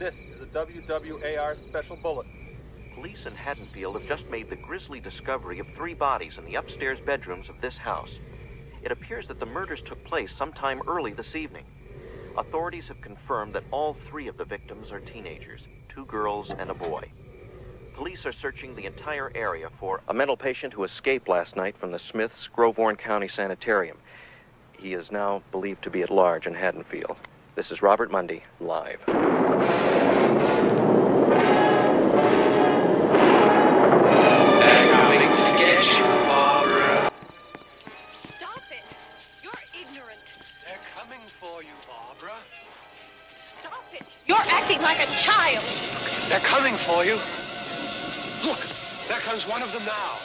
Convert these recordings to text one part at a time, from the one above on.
WWAR Special Bulletin. Police in Haddonfield have just made the grisly discovery of three bodies in the upstairs bedrooms of this house. It appears that the murders took place sometime early this evening. Authorities have confirmed that all three of the victims are teenagers two girls and a boy. Police are searching the entire area for a mental patient who escaped last night from the Smith's Grove-Warren County Sanitarium. He is now believed to be at large in Haddonfield. This is Robert Mundy, live. Stop it! You're ignorant. They're coming for you, Barbara. Stop it! You're acting like a child. They're coming for you. Look, there comes one of them now.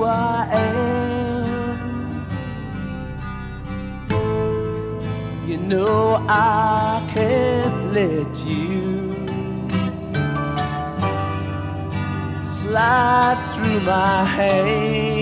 Who I am. You know I can't let you slide through my hands.